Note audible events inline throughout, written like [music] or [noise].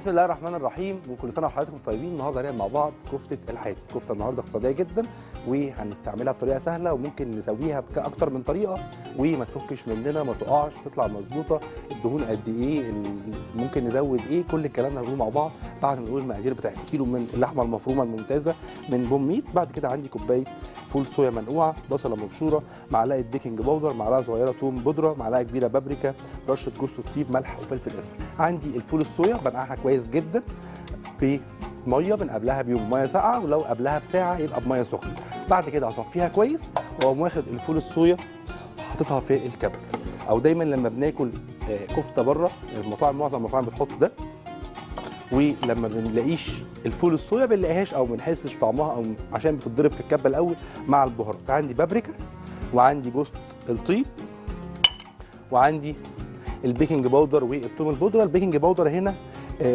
بسم الله الرحمن الرحيم. وكل سنة وحضراتكم طيبين. النهارده هنعمل مع بعض كفتة الحاتي كفتة النهارده اقتصادية جدا وهنستعملها بطريقة سهلة وممكن نسويها بأكتر من طريقة وما تفكش مننا ما تقعش تطلع مظبوطة. الدهون قد إيه ممكن نزود إيه كل الكلام ده مع بعض. بعد ما نقول المقادير بتاعت كيلو من اللحمة المفرومة الممتازة من بوم ميت. بعد كده عندي كوباية فول صويا منقوعة بصلة مبشورة معلقة baking powder معلقة صغيرة توم بودرة معلقة كبيرة بابريكا رشة جوز الطيب ملح وفلفل أسود. عندي الفول الصويا بنقعها كويس جدا بميه من قبلها بيوم. مية ساقعة ولو قبلها بساعة يبقى بمية سخنة. بعد كده اصفيها كويس وأقوم واخد الفول الصويا حاططها في الكبه أو دايما لما بناكل آه، كفتة بره المطاعم معظم المطاعم بتحط ده. ولما بنلاقيش الفول الصويا بنلاقيهاش أو بنحسش طعمها أو عشان بتتضرب في الكبة الأول مع البهارات. عندي بابريكا وعندي جوز الطيب وعندي ال baking powder والثوم البودره ال baking powder هنا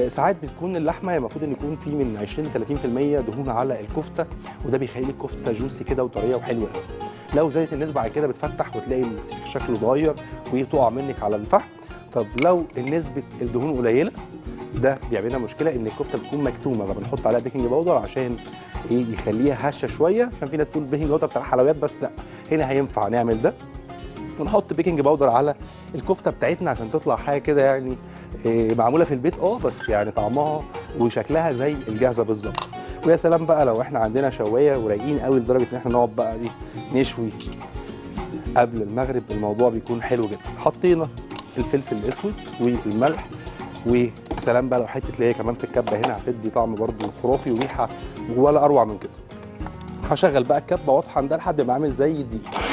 ساعات بتكون اللحمة المفروض إن يكون في من 20 ل 30% دهون على الكفتة وده بيخلي الكفتة juicy كده وطرية وحلوة. قوي لو زادت النسبة عن كده بتفتح وتلاقي السيخ شكله اتغير وتقع منك على الفحم. طب لو نسبه الدهون قليلة ده بيعمل لنا مشكلة إن الكفتة بتكون مكتومة فبنحط عليها baking powder عشان إيه يخليها هشة شوية. عشان في ناس تقول baking powder بتاع الحلويات بس لأ هنا هينفع نعمل ده. ونحط baking powder على الكفتة بتاعتنا عشان تطلع حاجة كده يعني إيه، معمولة في البيت. آه بس يعني طعمها وشكلها زي الجاهزة بالظبط. ويا سلام بقى لو إحنا عندنا شواية ورايقين قوي لدرجة إن إحنا نقعد بقى دي نشوي قبل المغرب. الموضوع بيكون حلو جدا. حطينا الفلفل الأسود والملح وسلام بقى لو حتة لية كمان في الكبة هنا هتدي طعم برده خرافي وريحه ولا أروع من كده. هشغل بقى الكبة واطحن ده لحد ما أعمل زي الدقيق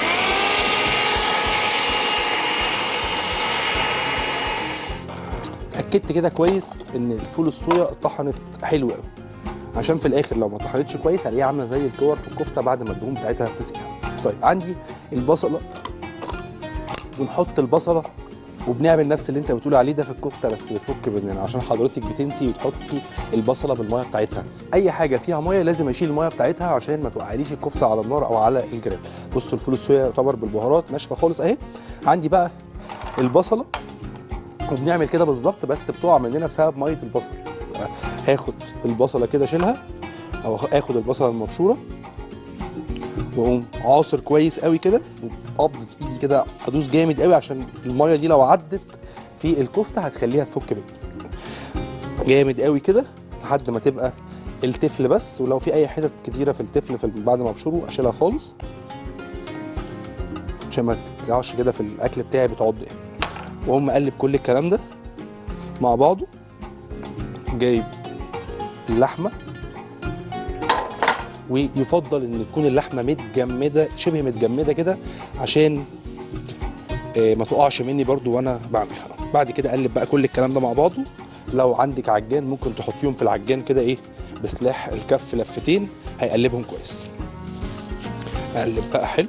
اتأكدت كده كويس إن الفول الصويا اتطحنت حلو قوي عشان في الآخر لو ما طحنتش كويس هلاقيها عاملة زي الكور في الكفتة بعد ما الدهون بتاعتها تسيح طيب عندي البصلة. بنحط البصلة وبنعمل نفس اللي أنت بتقول عليه ده في الكفتة بس بتفك مننا عشان حضرتك بتنسي وتحطي البصلة بالميه بتاعتها. أي حاجة فيها مية لازم أشيل المية بتاعتها عشان ما توقعليش الكفتة على النار أو على الجريل بصوا الفول الصويا يعتبر بالبهارات ناشفة خالص أهي. عندي بقى البصلة. وبنعمل كده بالظبط بس بتقع مننا بسبب مية البصل. هاخد البصلة كده أشيلها أو آخد البصلة المبشورة وأقوم عاصر كويس قوي كده وبقبضه إيدي كده ادوس جامد قوي عشان المية دي لو عدت في الكفتة هتخليها تفك مني. جامد قوي كده لحد ما تبقى التفل بس ولو في أي حتت كتيرة في التفل في بعد ما أبشره أشيلها خالص عشان ما تقعش كده في الأكل بتاعي بتعض. يعني واقوم مقلب كل الكلام ده مع بعضه جايب اللحمة. ويفضل إن تكون اللحمة متجمدة شبه متجمدة كده عشان آه، ما تقعش مني برضو وأنا بعملها. بعد كده اقلب بقى كل الكلام ده مع بعضه. لو عندك عجان ممكن تحطيهم في العجان كده إيه بسلاح الكف لفتين هيقلبهم كويس. أقلب بقى حلو.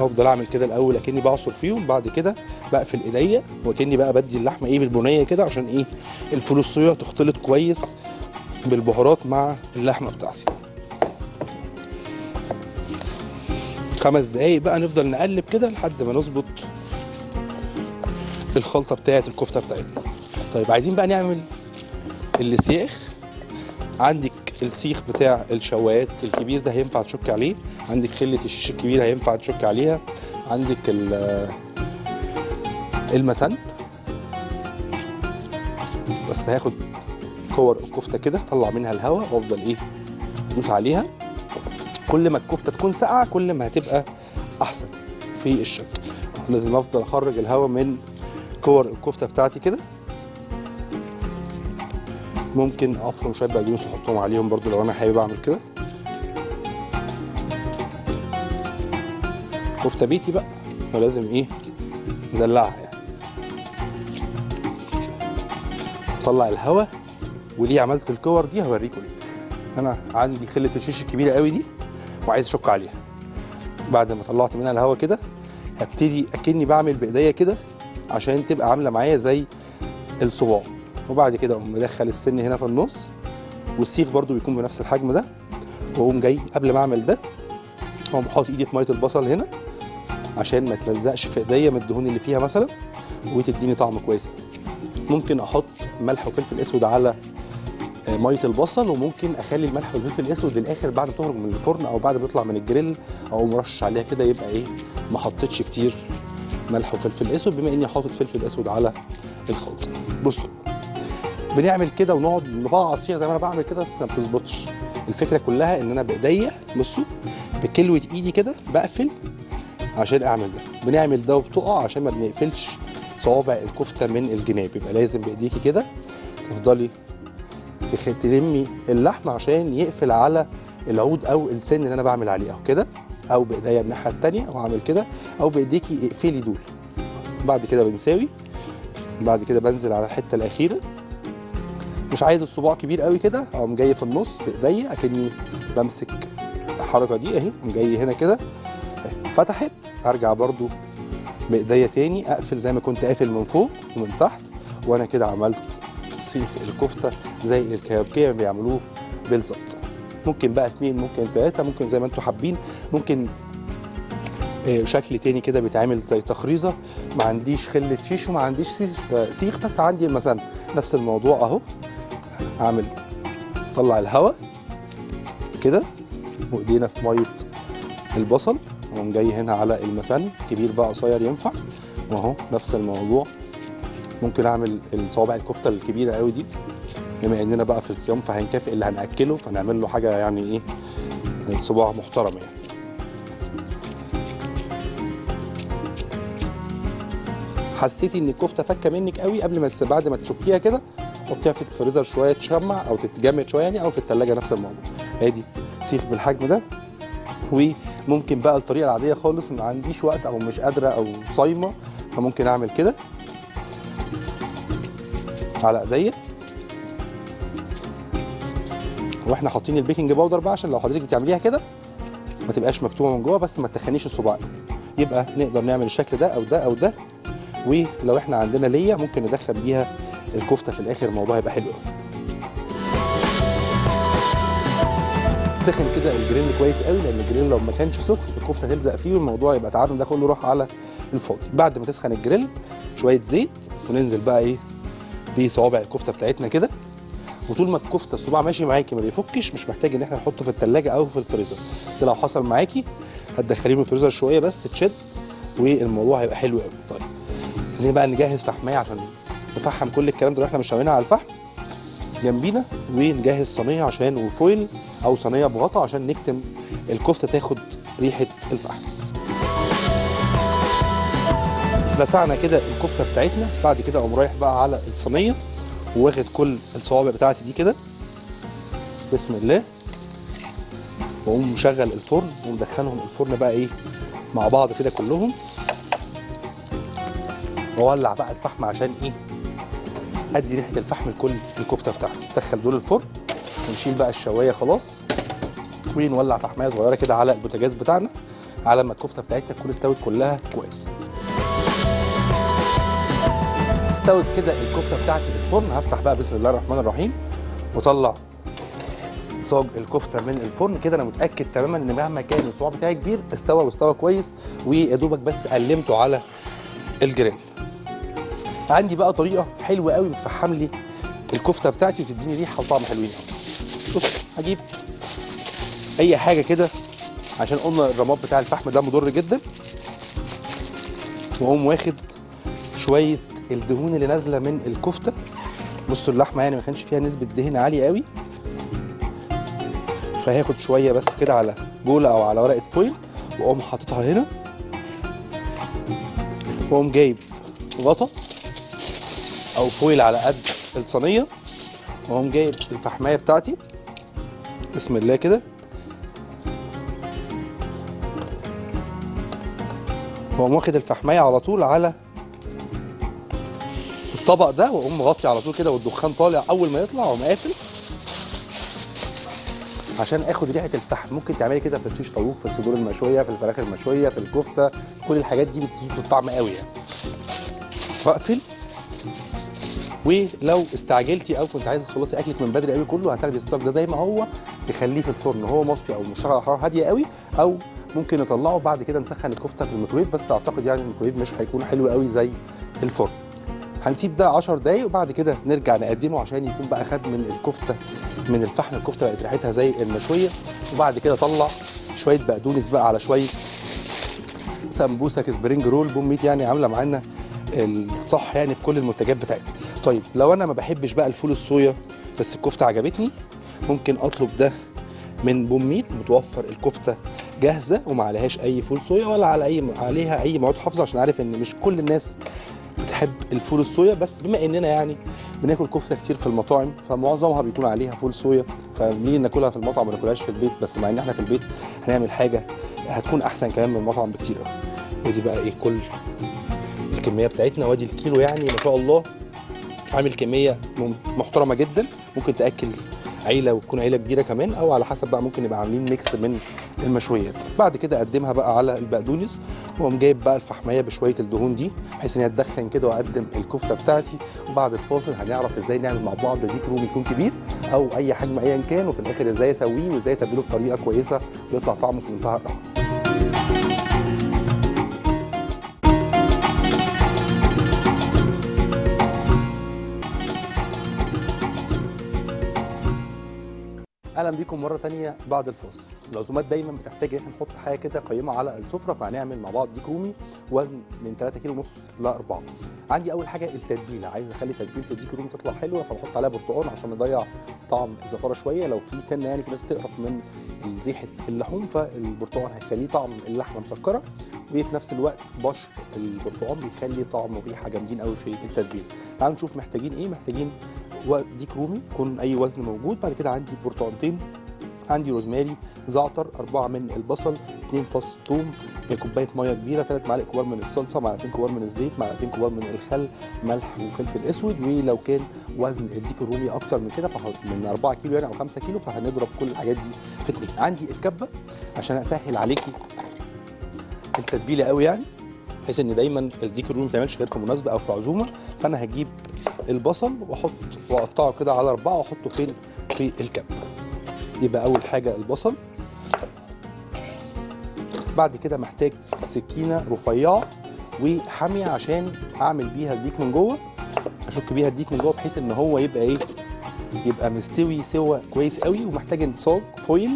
هفضل اعمل كده الأول اكني بعصر فيهم بعد كده بقفل ايديا وكاني بقى بدي اللحمة إيه بالبنية كده عشان إيه الصويا تختلط كويس بالبهارات مع اللحمة بتاعتي. خمس دقايق بقى نفضل نقلب كده لحد ما نظبط الخلطة بتاعه الكفتة بتاعتنا. طيب عايزين بقى نعمل السياخ عندك السيخ بتاع الشوايات الكبير ده هينفع تشك عليه. عندك خلة الشيش الكبير هينفع تشك عليها. عندك ال- المسن بس هاخد كور الكفته كده اطلع منها الهواء وأفضل إيه؟ ادوس عليها. كل ما الكفتة تكون ساقعة كل ما هتبقى أحسن في الشك. لازم أفضل أخرج الهواء من كور الكفتة بتاعتي كده. ممكن افرم شوية بقدونس وأحطهم عليهم برضو لو أنا حابب أعمل كده. كفتة بيتي بقى. فلازم إيه؟ ندلعها يعني. اطلع الهواء وليه عملت الكور دي هوريكم. ليه أنا عندي خلة الشيش الكبيرة قوي دي وعايز أشك عليها. بعد ما طلعت منها الهواء كده هبتدي أكني بعمل بإيديا كده عشان تبقى عاملة معايا زي الصباع. وبعد كده أقوم مدخل السن هنا في النص والسيخ برضو بيكون بنفس الحجم ده وأقوم جاي قبل ما أعمل ده أقوم حاطط إيدي في مية البصل هنا عشان ما تلزقش في إيديا من الدهون اللي فيها مثلا وتديني طعم كويس. ممكن أحط ملح وفلفل أسود على آه، مية البصل وممكن أخلي الملح والفلفل الأسود للآخر بعد ما تخرج من الفرن أو بعد ما تطلع من الجريل أو مرشش عليها كده يبقى إيه ما حطيتش كتير ملح وفلفل أسود بما إني حاطط فلفل أسود على الخلطة. بصوا بنعمل كده ونقعد نفعص فيها زي ما أنا بعمل كده بس ما بتظبطش. الفكرة كلها إن أنا بإيديا بصوا بكلوة إيدي كده بقفل عشان أعمل ده. بنعمل ده وبتقع عشان ما بنقفلش صوابع الكفتة من الجناب. يبقى لازم بإيديكي كده تفضلي تلمي اللحم عشان يقفل على العود أو السن اللي أنا بعمل عليه. أهو كده أو بإيديا الناحية التانية وأعمل كده أو بإيديكي اقفلي دول. بعد كده بنساوي بعد كده بنزل على الحتة الأخيرة. مش عايز الصباع كبير قوي كده أقوم جاي في النص بايديا أكني بمسك الحركة دي أهي أقوم جاي هنا كده. فتحت أرجع برضو بايديا تاني أقفل زي ما كنت قافل من فوق ومن تحت وأنا كده عملت سيخ الكفتة زي الكبابجيه بيعملوه بالظبط. ممكن بقى اتنين ممكن تلاتة ممكن زي ما أنتوا حابين. ممكن آه، شكل تاني كده بيتعمل زي تخريزة. ما عنديش خلة شيش وما عنديش سيخ, آه، سيخ بس عندي المثلا نفس الموضوع أهو. اعمل طلع الهواء كده وإيدينا في مية البصل واقوم جاي هنا على المسن كبير بقى قصير ينفع واهو نفس الموضوع. ممكن أعمل الصوابع الكفتة الكبيرة قوي دي بما إننا بقى في الصيام فهنكافئ اللي هنأكله فنعمل له حاجة يعني إيه صباع محترم يعني. حسيتي إن الكفتة فكة منك قوي قبل ما بعد ما تشكيها كده حطيها في الفريزر شوية تشمع أو تتجمد شوية يعني أو في الثلاجه نفس الموضوع. ادي سيخ بالحجم ده. وممكن بقى الطريقة العادية خالص ما عنديش وقت أو مش قادرة أو صايمة فممكن أعمل كده. على إيديا. وإحنا حاطين ال baking powder بقى عشان لو حضرتك بتعمليها كده ما تبقاش مكتومه من جوه بس ما تخنيش الصباع. يبقى نقدر نعمل الشكل ده أو ده أو ده. ولو إحنا عندنا لية ممكن ندخل بيها الكفته في الآخر الموضوع هيبقى حلو قوي سخن كده الجريل كويس قوي لأن الجريل لو ما كانش سخن الكفته تلزق فيه والموضوع يبقى تعبنا ده كله راح على الفاضي. بعد ما تسخن الجريل شوية زيت وننزل بقى إيه بصوابع الكفته بتاعتنا كده. وطول ما الكفته الصباع ماشي معاكي ما بيفكش مش محتاج إن إحنا نحطه في الثلاجه أو في الفريزر. بس لو حصل معاكي هتدخليه من الفريزر شوية بس تشد والموضوع هيبقى حلو قوي طيب عايزين بقى نجهز فحماية عشان نفحم كل الكلام ده إحنا مش على الفحم جنبينا ونجهز صينية عشان وفويل أو صينية بغطا عشان نكتم الكفتة تاخد ريحة الفحم. لسعنا كده الكفتة بتاعتنا بعد كده أقوم رايح بقى على الصينية واخد كل الصوابع بتاعتي دي كده. بسم الله. وأقوم مشغل الفرن ومدخلهم الفرن بقى إيه مع بعض كده كلهم. واولع بقى الفحم عشان إيه ادي ريحة الفحم لكل الكفتة بتاعتي. ادخل دول الفرن ونشيل بقى الشواية خلاص. ونولع فحماية صغيرة كده على البوتاجاز بتاعنا على ما الكفتة بتاعتنا تكون استوت كلها كويس. استوت كده الكفتة بتاعتي في الفرن. هفتح بقى بسم الله الرحمن الرحيم واطلع صاج الكفتة من الفرن كده. أنا متأكد تماما إن مهما كان الصباع بتاعي كبير استوى واستوى كويس ويا دوبك بس قلمته على الجريل. عندي بقى طريقة حلوة قوي بتفحم لي الكفتة بتاعتي وتديني ريحة وطعم حلوين. بص هجيب أي حاجة كده عشان قلنا الرماد بتاع الفحم ده مضر جدا. وأقوم واخد شوية الدهون اللي نازلة من الكفتة. بصوا اللحمة يعني ما كانش فيها نسبة دهن عالية قوي. فهاخد شوية بس كده على بولة أو على ورقة فويل. وأقوم حاططها هنا. وأقوم جايب غطا. أو فويل على قد الصينية. وأقوم جايب الفحماية بتاعتي. بسم الله كده. وأقوم واخد الفحماية على طول على الطبق ده. وأقوم مغطي على طول كده والدخان طالع. أول ما يطلع واقوم قافل. عشان آخد ريحة الفحم. ممكن تعملي كده في الشيش طاووق في الصدور المشوية في الفراخ المشوية في الكفتة. كل الحاجات دي بتظبط الطعم قوي يعني. وأقفل. ولو استعجلتي أو كنت عايزة تخلصي أكلك من بدري قوي كله هتاخدي الصاج ده زي ما هو تخليه في الفرن وهو مطفي أو مشتغل على حراره هادية قوي أو ممكن نطلعه بعد كده نسخن الكفتة في الميكرويف بس أعتقد يعني الميكرويف مش هيكون حلو قوي زي الفرن. هنسيب ده 10 دقايق وبعد كده نرجع نقدمه عشان يكون بقى خد من الكفتة من الفحم الكفتة بقت ريحتها زي المشوية. وبعد كده طلع شوية بقدونس بقى على شوية سمبوسك spring roll بوم ميت يعني عاملة معانا الصح يعني في كل المنتجات بتاعتها. طيب لو أنا ما بحبش بقى الفول الصويا بس الكفتة عجبتني ممكن أطلب ده من بوم ميت متوفر الكفتة جاهزة وما عليهاش أي فول صويا ولا على أي عليها أي مواد حافظة عشان عارف إن مش كل الناس بتحب الفول الصويا. بس بما إننا يعني بناكل كفتة كتير في المطاعم فمعظمها بيكون عليها فول صويا فبنيجي ناكلها في المطعم ما ناكلهاش في البيت. بس مع إن إحنا في البيت هنعمل حاجة هتكون أحسن كمان من المطعم بكتير قوي ودي بقى إيه كل الكمية بتاعتنا. وأدي الكيلو يعني ما شاء الله. عامل كمية محترمة جدا. ممكن تأكل عيلة وتكون عيلة كبيرة كمان أو على حسب بقى ممكن نبقى عاملين ميكس من المشويات. بعد كده أقدمها بقى على البقدونس وأقوم جايب بقى الفحمية بشوية الدهون دي بحيث إن هي تدخن كده وأقدم الكفتة بتاعتي. وبعد الفاصل هنعرف إزاي نعمل مع بعض ديك رومي يكون كبير أو أي حجم ايا كان. وفي الآخر إزاي أسويه وإزاي أتبله بطريقة كويسة ويطلع طعمه في منتهى الروعه أهلا بيكم مره تانية بعد الفاصل. العزومات دايما بتحتاج إن إحنا نحط حاجة كده قيمه على السفرة فهنعمل مع بعض ديك رومي وزن من 3 كيلو ونص ل 4 عندي أول حاجة التتبيلة. عايز أخلي تتبيلة الديك رومي تطلع حلوة فبحط عليها برتقال عشان نضيع طعم الزفارة شوية. لو في سنة يعني في ناس تقرف من ريحة اللحوم فالبرتقال هيخليه طعم اللحمة مسكرة. وفي نفس الوقت بشر البرتقال بيخلي طعم وريحه جامدين قوي في التتبيلة. تعالوا نشوف محتاجين إيه. محتاجين ديك رومي يكون أي وزن موجود. بعد كده عندي برتقانتين عندي روزماري زعتر أربعة من البصل اتنين فص ثوم كوباية مية كبيرة ثلاث معالق كبار من الصلصة معلقتين كبار من الزيت معلقتين كبار من الخل ملح وفلفل أسود. ولو كان وزن الديك الرومي أكتر من كده من 4 كيلو يعني أو 5 كيلو فهنضرب كل الحاجات دي في اتنين عندي الكبة عشان أسهل عليكي التتبيلة قوي يعني. بحيث إن دايما الديك الرومي ما بتعملش غير في مناسبة أو في عزومة فأنا هجيب البصل وأحط وأقطعه كده على أربعة وأحطه فين؟ في الكب. يبقى أول حاجة البصل. بعد كده محتاج سكينة رفيعة وحامية عشان اعمل بيها الديك من جوه. أشك بيها الديك من جوه بحيث إن هو يبقى إيه؟ يبقى مستوي سوا كويس قوي ومحتاج انتصاج فويل.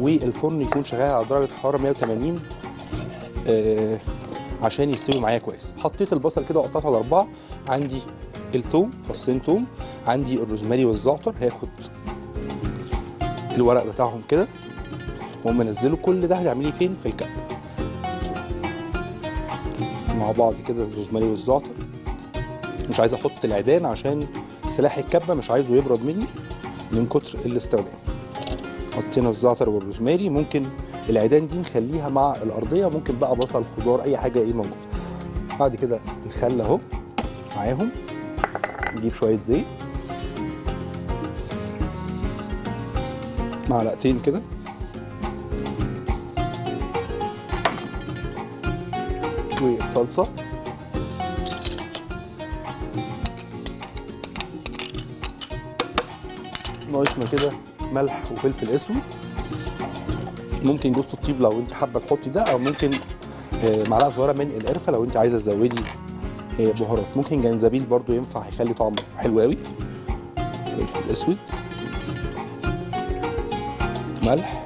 والفرن يكون شغال على درجة حرارة 180 آه عشان يستوي معايا كويس. حطيت البصل كده وقطعته على أربعة. عندي التوم فصين توم عندي الروزماري والزعتر. هاخد الورق بتاعهم كده. وأقوم منزله. كل ده هتعمليه فين؟ في الكب مع بعض كده الروزماري والزعتر. مش عايز أحط العيدان عشان سلاح الكبة مش عايزه يبرد مني من كتر الاستخدام. حطينا الزعتر والروزماري. ممكن العيدان دي نخليها مع الأرضية ممكن بقى بصل خضار أي حاجة إيه موجود. بعد كده الخل أهو معاهم. نجيب شوية زيت. معلقتين كده. والصلصه ناقصنا كده ملح وفلفل أسود. ممكن جوز الطيب لو انت حابة تحطي ده أو ممكن آه، معلقة صغيرة من القرفة لو انت عايزة تزودي آه، بهارات. ممكن جنزبيل برضو ينفع هيخلي طعمه حلو قوي. فلفل اسود ملح.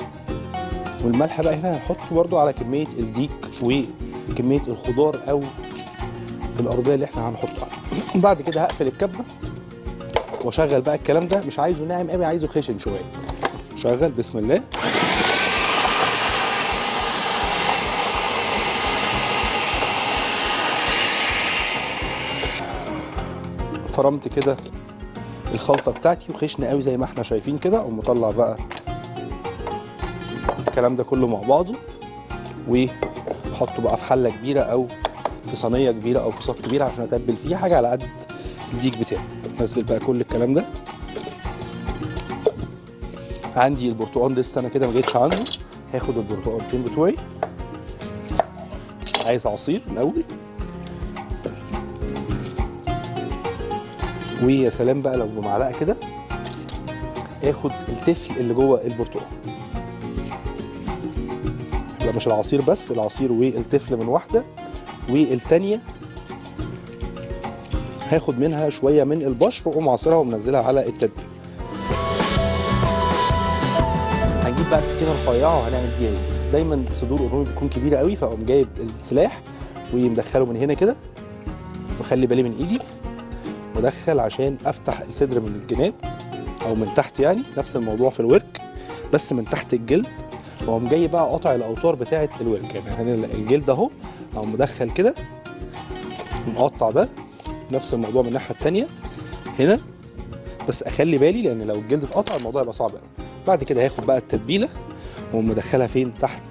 والملح بقى هنا هنحطه برضو على كمية الديك وكمية الخضار أو الأرضية اللي إحنا هنحطها. [clears throat] بعد كده هقفل الكبة وأشغل بقى الكلام ده. مش عايزه ناعم قوي عايزه خشن شوية. شغل بسم الله. فرمت كده الخلطة بتاعتي وخشنه قوي زي ما إحنا شايفين كده أقوم مطلع بقى الكلام ده كله مع بعضه واحطه بقى في حلة كبيرة أو في صينية كبيرة أو في صاج كبير عشان أتبل فيه حاجة على قد الديك بتاعي. نزل بقى كل الكلام ده. عندي البرتقال لسه أنا كده ما جيتش عنده هاخد البرتقالتين بتوعي. عايز عصير الأول ويا سلام بقى لو بمعلقة كده. آخد التفل اللي جوه البرتقال. يبقى مش العصير بس العصير والتفل من واحدة. والتانية هاخد منها شوية من البشر وأقوم عصرها ومنزلها على التتبيله هنجيب بقى سكينة رفيعة وهنعمل بيها إيه؟ دايما صدور الرومي بتكون كبيره قوي فأقوم جايب السلاح ومدخله من هنا كده. واخلي بالي من إيدي. وادخل عشان أفتح الصدر من الجناب أو من تحت يعني نفس الموضوع في الورك بس من تحت الجلد. وأقوم جاي بقى قاطع الأوتار بتاعه الورك يعني هنا الجلد أهو أقوم مدخل كده مقطع ده نفس الموضوع من الناحية التانية هنا. بس أخلي بالي لأن لو الجلد اتقطع الموضوع يبقى صعب قوي بعد كده هاخد بقى التتبيلة وأقوم مدخلها فين؟ تحت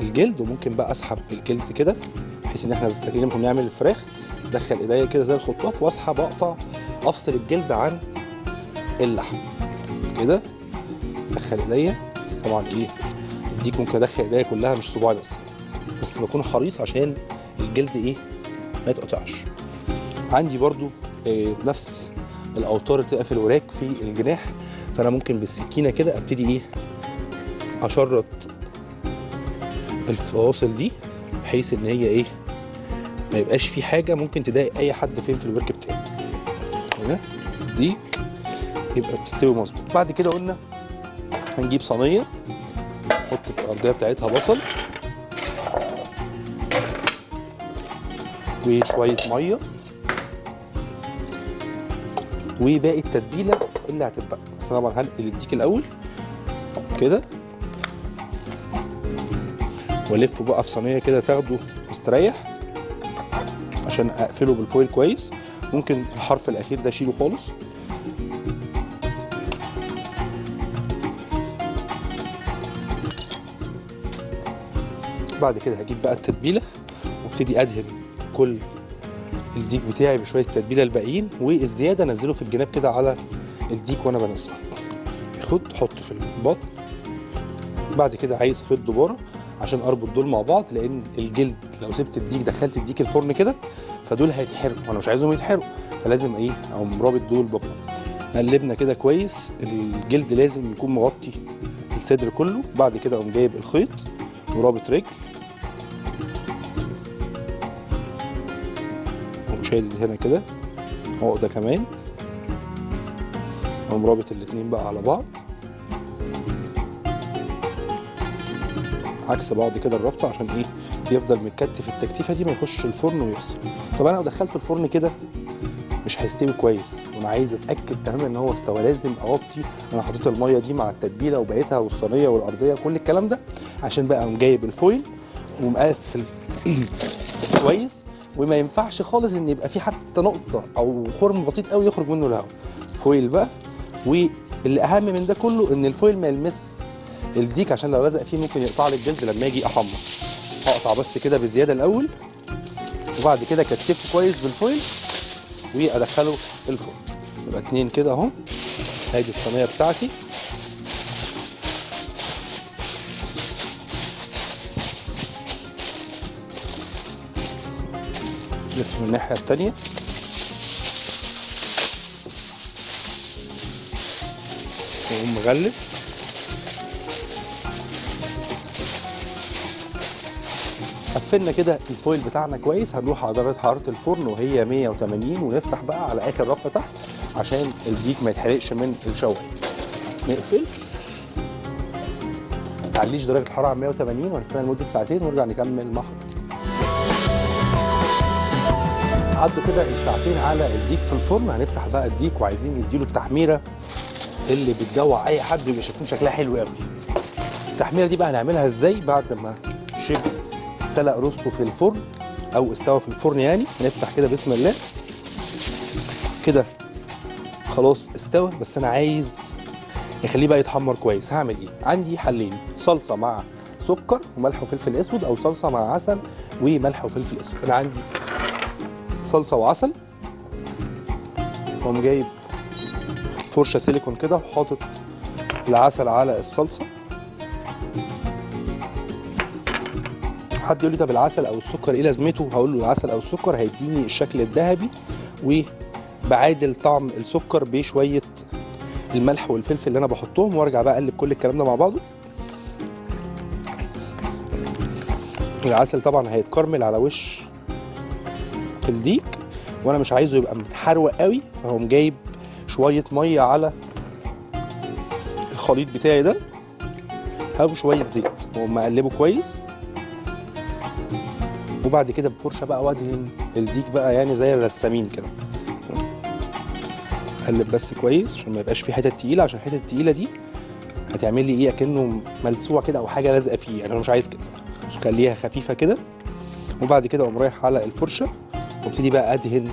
الجلد. وممكن بقى أسحب الجلد كده بحيث إن إحنا فاكرين نعمل الفراخ. ادخل إيديا كده زي الخطاف واسحب اقطع أفصل الجلد عن اللحم. كده ادخل إيديا. طبعا إيه الديك ممكن أدخل إيديا كلها مش صباعي بس بس بكون حريص عشان الجلد إيه ما يتقطعش. عندي برضو آه، نفس الاوتار اللي بتبقى في الوراك في الجناح فأنا ممكن بالسكينة كده أبتدي إيه أشرط الفواصل دي بحيث إن هي إيه ما يبقاش في حاجة ممكن تضايق أي حد فين في الورك بتاعي. هنا دي يبقى مستوي مظبوط. بعد كده قلنا هنجيب صينية نحط في الأرضية بتاعتها بصل وشوية مية وباقي التتبيلة اللي هتتبقى. بس طبعا هنقل الديك الأول. كده. والفه بقى في صينية كده تاخده مستريح. عشان أقفله بالفويل كويس. ممكن الحرف الأخير ده أشيله خالص. بعد كده هجيب بقى التتبيلة وابتدي أدهن كل الديك بتاعي بشوية التتبيلة الباقيين والزيادة أنزله في الجناب كده على الديك وأنا بنزله. خد حطه في البطن بعد كده عايز خيط دباره عشان أربط دول مع بعض لأن الجلد لو سبت الديك دخلت الديك الفرن كده فدول هيتحرقوا وأنا مش عايزهم يتحرقوا فلازم إيه اقوم رابط دول ببعض قلبنا كده كويس الجلد لازم يكون مغطي الصدر كله بعد كده اقوم جايب الخيط ورابط رجل. اقوم شادد هنا كده عقدة كمان. اقوم رابط الاتنين بقى على بعض. عكس بعض كده الرابطة عشان إيه يفضل متكتف التكتيفة دي ما يخش الفرن ويفصل طب أنا لو دخلته الفرن كده مش هيستوي كويس وأنا عايز أتأكد تماما إن هو استوى لازم اوطي أنا حطيت المية دي مع التتبيلة وبقيتها والصينية والأرضية كل الكلام ده عشان بقى أقوم جايب ال foil ومقفل [clears throat] كويس. وما ينفعش خالص إن يبقى في حتى نقطة أو خرم بسيط قوي يخرج منه الهواء. foil بقى واللي أهم من ده كله إن ال foil ما يلمس الديك عشان لو لزق فيه ممكن يقطع لي الجلد لما أجي احمر اقطع بس كده بزيادة الأول وبعد كده كتفه كويس بالفويل وأدخله الفرن. يبقى اتنين كده أهو. ادي الصينية بتاعتي. لف من الناحية التانية. وأقوم قفلنا كده الفويل بتاعنا كويس. هنروح على درجة حرارة الفرن وهي 180 ونفتح بقى على آخر رف تحت عشان الديك ما يتحرقش من الشواية. نقفل. ما تعليش درجة الحراره على 180 وهنستنى لمدة ساعتين ونرجع نكمل مع عدوا كده الساعتين على الديك في الفرن. هنفتح بقى الديك وعايزين نديله التحميرة اللي بتجوع أي حد ويبقى شكله شكلها حلو قوي التحميرة دي بقى هنعملها إزاي بعد ما شبه سلق روسته في الفرن أو استوى في الفرن يعني. نفتح كده بسم الله. كده خلاص استوى. بس أنا عايز نخليه بقى يتحمر كويس. هعمل إيه؟ عندي حلين. صلصة مع سكر وملح وفلفل أسود أو صلصة مع عسل وملح وفلفل أسود. أنا عندي صلصة وعسل. واقوم جايب فرشة سيليكون كده وحاطط العسل على الصلصة. حد يقول لي طب العسل أو السكر إيه لازمته؟ هقول له العسل أو السكر هيديني الشكل الذهبي وبعادل طعم السكر بشوية الملح والفلفل اللي أنا بحطهم وأرجع بقى أقلب كل الكلام ده مع بعضه. العسل طبعا هيتكرمل على وش الديك وأنا مش عايزه يبقى متحروق قوي فهقوم جايب شوية مية على الخليط بتاعي ده أو شوية زيت وأقوم مقلبه كويس. وبعد كده بفرشه بقى وادهن الديك بقى يعني زي الرسامين كده. اقلب بس كويس عشان ما يبقاش فيه حتت تقيلة عشان الحتت التقيلة دي هتعمل لي إيه؟ أكنه ملسوع كده أو حاجة لازقة فيه يعني أنا مش عايز كده خليها خفيفة كده. وبعد كده أقوم رايح على الفرشة وأبتدي بقى أدهن.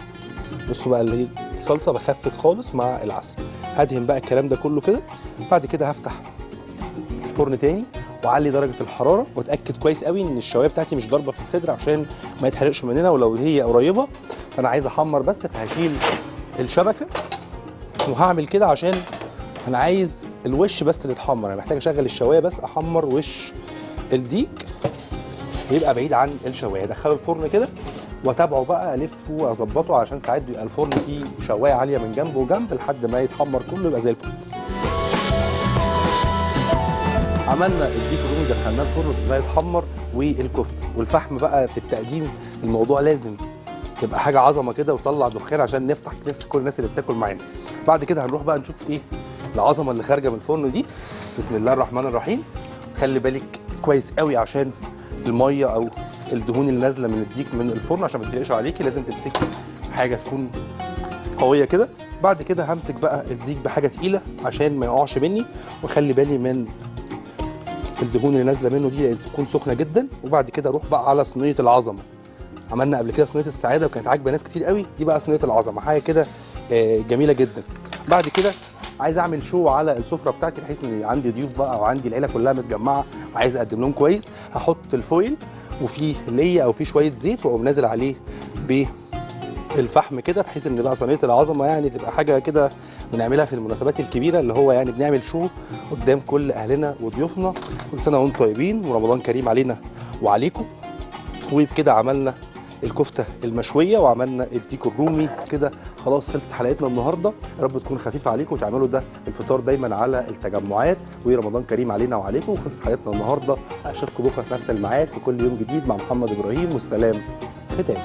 بصوا بقى الصلصة بخفت خالص مع العسل. هدهن بقى الكلام ده كله كده. بعد كده هفتح الفرن تاني. واعلي درجة الحرارة وأتأكد كويس قوي إن الشواية بتاعتي مش ضاربة في الصدر عشان ما يتحرقش مننا ولو هي قريبة فأنا عايز أحمر بس فهشيل الشبكة وهعمل كده عشان أنا عايز الوش بس اللي يتحمر. أنا محتاج أشغل الشواية بس أحمر وش الديك ويبقى بعيد عن الشواية. أدخله الفرن كده وأتابعه بقى ألفه وأظبطه عشان ساعات بيبقى الفرن فيه شواية عالية من جنب وجنب لحد ما يتحمر كله يبقى زي الفل. عملنا الديك الرومي دخلناه الفرن وسيبناه يتحمر والكفته. والفحم بقى في التقديم الموضوع لازم تبقى حاجة عظمة كده وطلع دخان عشان نفتح نفس كل الناس اللي بتاكل معانا. بعد كده هنروح بقى نشوف إيه العظمة اللي خارجة من الفرن دي. بسم الله الرحمن الرحيم. خلي بالك كويس قوي عشان المية أو الدهون اللي نازلة من الديك من الفرن عشان ما تتقلقش عليكي لازم تمسكي حاجة تكون قوية كده. بعد كده همسك بقى الديك بحاجة تقيلة عشان ما يقعش مني. واخلي بالي من الدهون اللي نازلة منه دي تكون سخنة جدا وبعد كده أروح بقى على صينية العظمة. عملنا قبل كده صينية السعادة وكانت عاجبة ناس كتير قوي دي بقى صينية العظمة حاجة كده آه، جميلة جدا. بعد كده عايز أعمل شو على السفرة بتاعتي بحيث إن عندي ضيوف بقى أو عندي العيلة كلها متجمعة وعايز أقدم لهم كويس. هحط الفويل وفيه ليا أو فيه شوية زيت وأقوم نازل عليه بالفحم كده بحيث إن بقى صينية العظمة يعني تبقى حاجة كده بنعملها في المناسبات الكبيرة اللي هو يعني بنعمل شو قدام كل أهلنا وضيوفنا. كل سنة وإنتم طيبين ورمضان كريم علينا وعليكم. وبكده عملنا الكفتة المشوية وعملنا الديك الرومي كده. خلاص خلصت حلقتنا النهارده. يا رب تكون خفيفة عليكم وتعملوا ده الفطار دايما على التجمعات. ورمضان كريم علينا وعليكم. وخلصت حلقتنا النهارده. أشوفكم بكرة في نفس الميعاد في كل يوم جديد مع محمد إبراهيم والسلام ختام